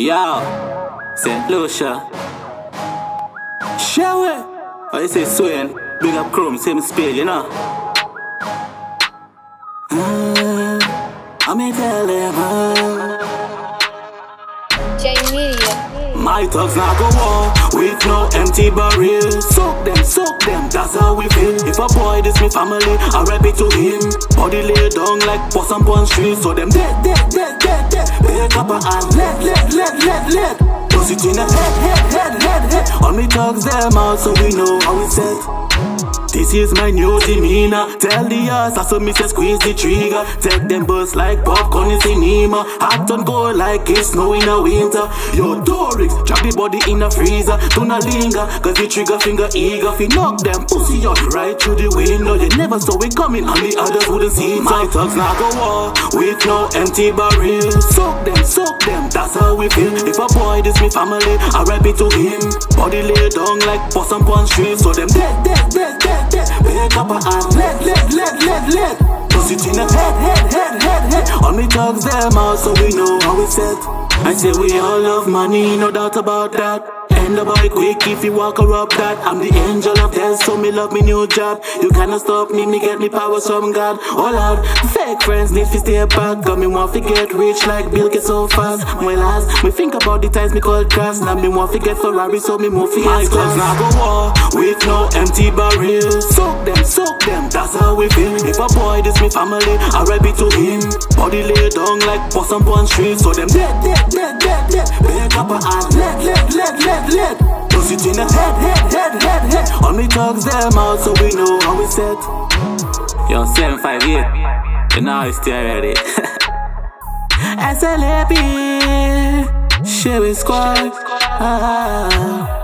Yo, St. Lucia. Shall we? I say Swain, big up Chrome, same speed, you know. Uh, I'm in uh, Jay Media. my thugs not go war with no empty barrels. Boy this me family, I rap it to him. Body lay down like and punch street, so them dead, dead, dead, dead, dead. Wake up and let, let, let, let, let. It in the head, head, head, head, head. All me thugs them out, so we know how we set. This is my new demeanor. Tell the ass, I saw me say squeeze the trigger. Take them bust like popcorn in cinema. Hot and cold like it's snow in the winter. Yo, Dorix, drop the body in the freezer. Do not linger, cause the trigger finger eager. Fi knock them pussy out right through the window. you never saw it coming, and the others wouldn't see it. My thugs now go war with no empty barrels. Soak them, soak them, feel. If a boy this me family, I rap it to him. Body lay down like boss and punch street. So them dead, dead, dead, dead, dead. Wake up and let, let, let, let, let. Put it in the head, head, head, head, head. All me thugs them out, so we know how we set. I say we all love money, no doubt about that. And the boy quick if you walk or up that I'm the angel death, so me love me new job. You cannot stop me, me get me powers from God. Oh, All out, fake friends need to stay back. Got me want to get rich like Bill Gates so fast. My last, me think about the times me called crass Now me want to get Ferrari, so me move for My clothes now go war with no empty barrels Soak them, soak them, that's how we feel. If a boy this me family, I rap it to him. Body lay down like boss and punch street So them dead, dead, dead, dead, dead. Wake up and let, let, let, let, let. It in the head, head, me thugs them out so we know how we set. Yo, 758 You know I stay ready SLAP Sherry Squad. Ah.